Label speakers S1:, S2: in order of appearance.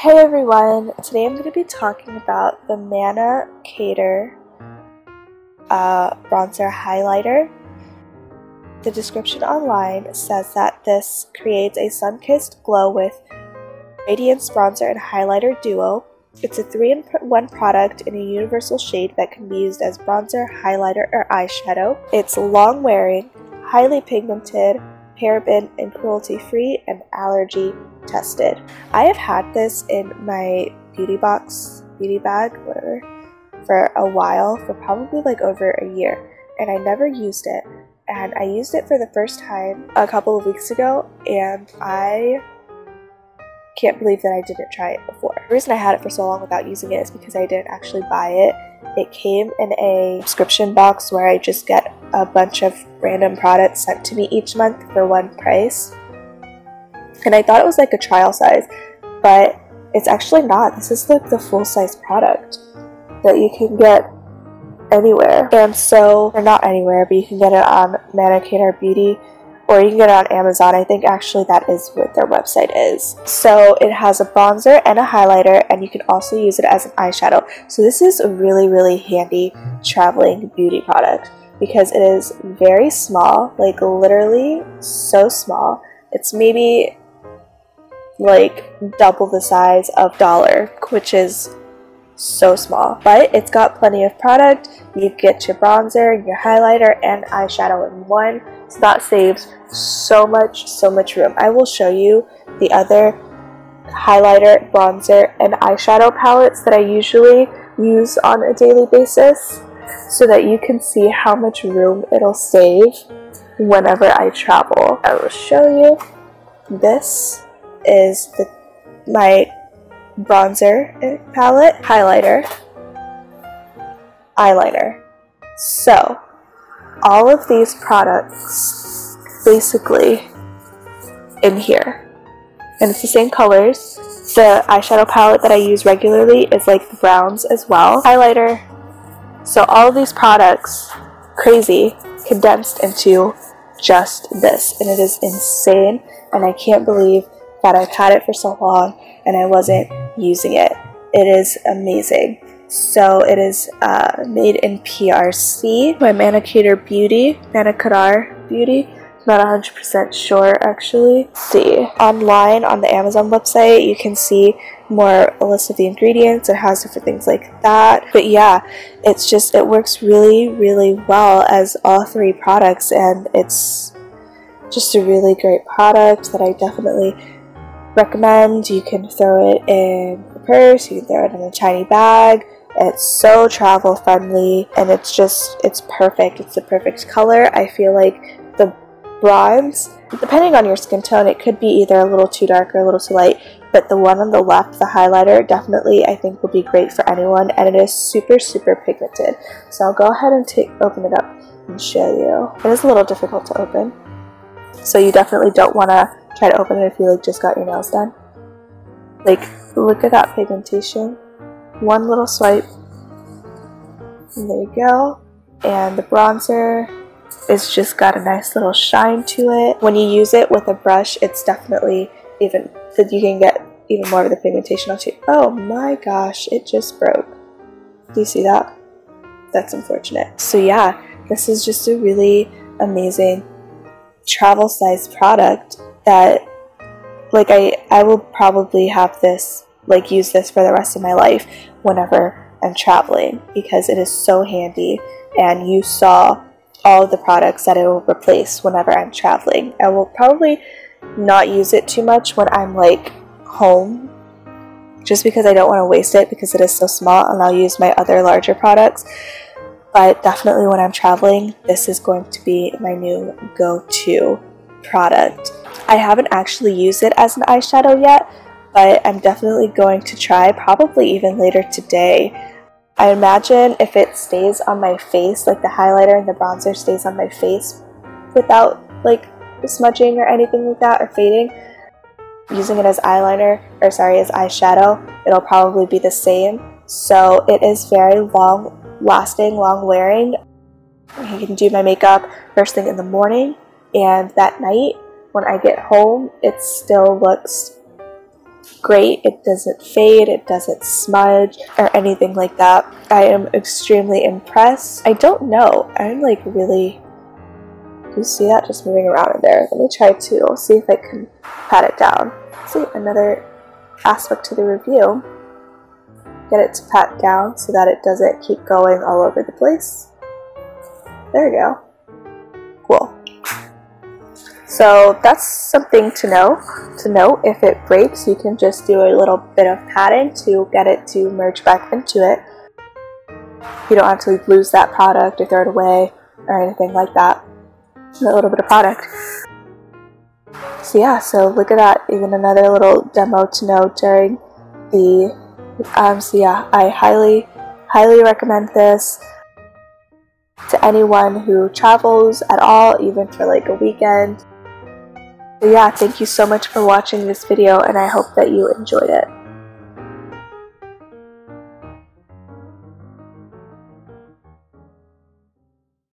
S1: Hey everyone! Today I'm going to be talking about the Manna Kadar uh, bronzer highlighter. The description online says that this creates a sun-kissed glow with radiance bronzer and highlighter duo. It's a 3-in-1 product in a universal shade that can be used as bronzer, highlighter, or eyeshadow. It's long-wearing, highly pigmented, paraben and cruelty free and allergy tested. I have had this in my beauty box, beauty bag, whatever, for a while, for probably like over a year, and I never used it. And I used it for the first time a couple of weeks ago, and I can't believe that I didn't try it before. The reason I had it for so long without using it is because I didn't actually buy it. It came in a subscription box where I just get a bunch of random products sent to me each month for one price. And I thought it was like a trial size, but it's actually not. This is like the full size product that you can get anywhere. And so, or not anywhere, but you can get it on Manna Kadar Beauty or you can get it on Amazon. I think actually that is what their website is. So it has a bronzer and a highlighter and you can also use it as an eyeshadow. So this is a really, really handy traveling beauty product because it is very small, like literally so small. It's maybe like double the size of Dollar, which is so small. But it's got plenty of product. You get your bronzer, your highlighter, and eyeshadow in one. So that saves so much, so much room. I will show you the other highlighter, bronzer, and eyeshadow palettes that I usually use on a daily basis so that you can see how much room it'll save whenever I travel. I will show you. This is the my bronzer palette, highlighter, eyeliner. So, all of these products basically in here. And it's the same colors. The eyeshadow palette that I use regularly is like the browns as well. Highlighter. So all of these products, crazy, condensed into just this. And it is insane. And I can't believe that I've had it for so long and I wasn't using it. It is amazing. So it is uh, made in PRC by Manna Kadar Beauty, Manna Beauty. Not 100% sure actually. See, online on the Amazon website, you can see more a list of the ingredients. It has different things like that. But yeah, it's just, it works really, really well as all three products and it's just a really great product that I definitely recommend. You can throw it in a purse, you can throw it in a tiny bag. It's so travel friendly and it's just, it's perfect. It's the perfect color. I feel like the bronze, depending on your skin tone, it could be either a little too dark or a little too light. But the one on the left, the highlighter, definitely I think will be great for anyone and it is super, super pigmented. So I'll go ahead and take, open it up and show you. It is a little difficult to open. So you definitely don't want to try to open it if you like just got your nails done. Like, look at that pigmentation. One little swipe. And there you go. And the bronzer is just got a nice little shine to it. When you use it with a brush, it's definitely even, that you can get even more of the pigmentation onto Oh my gosh, it just broke. Do you see that? That's unfortunate. So yeah, this is just a really amazing travel size product that like I I will probably have this like use this for the rest of my life whenever I'm traveling because it is so handy and you saw all the products that it will replace whenever I'm traveling. I will probably not use it too much when I'm like home just because I don't want to waste it because it is so small and I'll use my other larger products. But definitely when I'm traveling, this is going to be my new go-to product. I haven't actually used it as an eyeshadow yet, but I'm definitely going to try, probably even later today. I imagine if it stays on my face, like the highlighter and the bronzer stays on my face without like smudging or anything like that or fading, using it as eyeliner, or sorry, as eyeshadow, it'll probably be the same. So it is very long lasting, long wearing. I can do my makeup first thing in the morning and that night when I get home, it still looks great. It doesn't fade, it doesn't smudge, or anything like that. I am extremely impressed. I don't know. I'm like really. Do you see that just moving around in there? Let me try to see if I can pat it down. See, another aspect to the review. Get it to pat down so that it doesn't keep going all over the place. There we go. Cool. So that's something to know. To know if it breaks, you can just do a little bit of padding to get it to merge back into it. You don't have to lose that product or throw it away or anything like that. A little bit of product. So yeah, so look at that. Even another little demo to know during the. Um, so yeah, I highly, highly recommend this to anyone who travels at all, even for like a weekend. Yeah, thank you so much for watching this video and I hope that you enjoyed it.